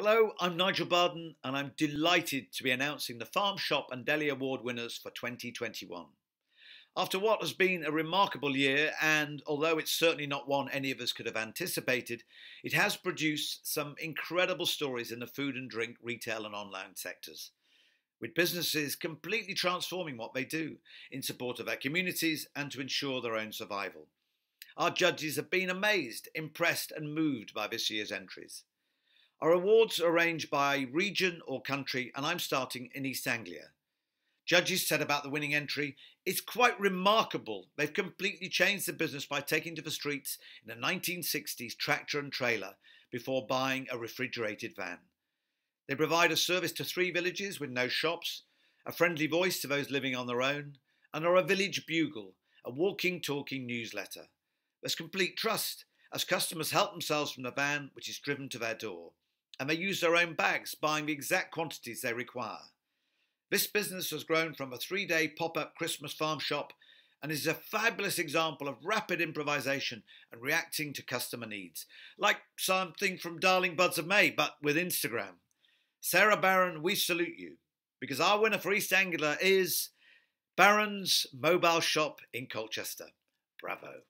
Hello, I'm Nigel Barden, and I'm delighted to be announcing the Farm Shop and Deli Award winners for 2021. After what has been a remarkable year, and although it's certainly not one any of us could have anticipated, it has produced some incredible stories in the food and drink, retail, and online sectors. With businesses completely transforming what they do in support of their communities and to ensure their own survival. Our judges have been amazed, impressed, and moved by this year's entries. Our awards are arranged by region or country, and I'm starting in East Anglia. Judges said about the winning entry, it's quite remarkable. They've completely changed the business by taking to the streets in a 1960s tractor and trailer before buying a refrigerated van. They provide a service to three villages with no shops, a friendly voice to those living on their own, and are a village bugle, a walking, talking newsletter. There's complete trust as customers help themselves from the van which is driven to their door and they use their own bags, buying the exact quantities they require. This business has grown from a three day pop up Christmas farm shop and is a fabulous example of rapid improvisation and reacting to customer needs, like something from Darling Buds of May, but with Instagram. Sarah Barron, we salute you because our winner for East Anglia is Barron's Mobile Shop in Colchester. Bravo.